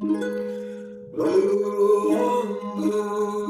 Blue on blue.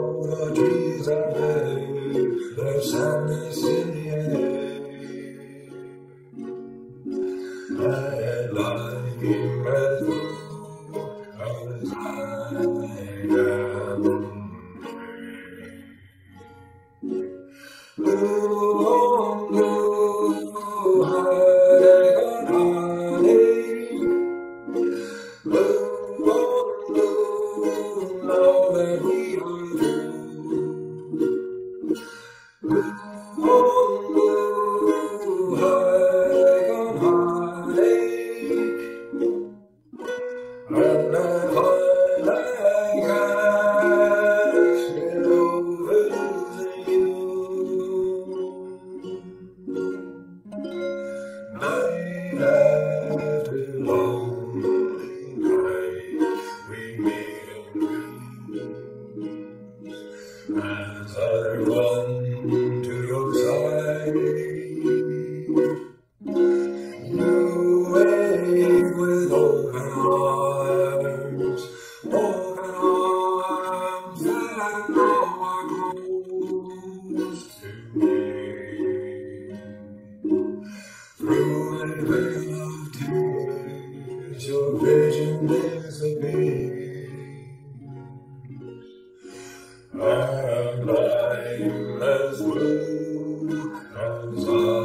Thank you. that lonely night we as I run. virgin is a babe. I'm blind as as I.